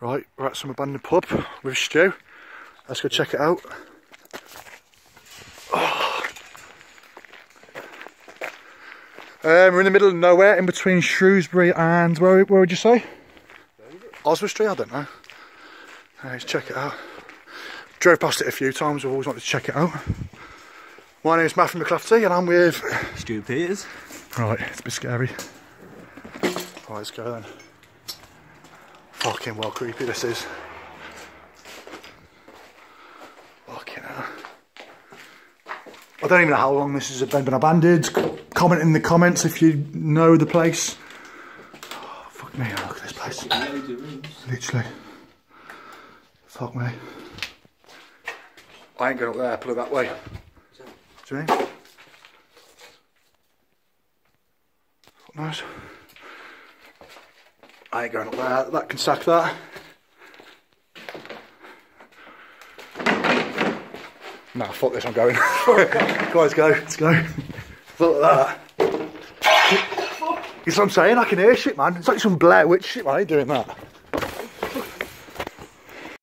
Right, we're at some abandoned pub with Stu. Let's go check it out. Oh. Um, we're in the middle of nowhere, in between Shrewsbury and where, where would you say? Oswestry, I don't know. let's check it out. Drove past it a few times, I've always wanted to check it out. My name's Matthew McClafty and I'm with Stu Peters. Right, it's a bit scary. Right, let's go then. Fucking well creepy this is. Fucking hell. I don't even know how long this has been abandoned. Comment in the comments if you know the place. Oh, fuck me, look at this place. Literally. Fuck me. I ain't going up there, put it that way. Do you mean? Fuck. Going up there, uh, that can sack that. Nah, fuck this, I'm going. Guys, go, let's go. Look at that. That's what I'm saying, I can hear shit, man. It's like some Blair Witch shit, man. I ain't doing that.